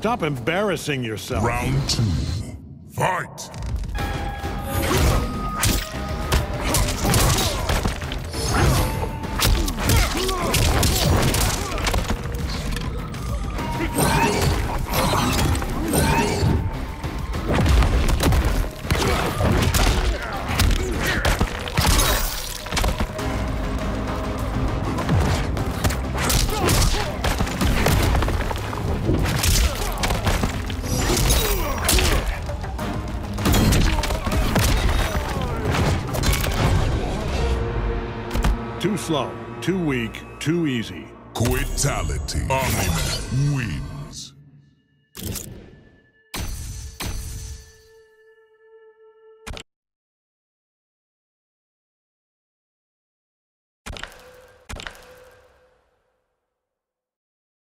Stop embarrassing yourself. Round two. Fight! Too slow, too weak, too easy. Quitality. Omni-Man win.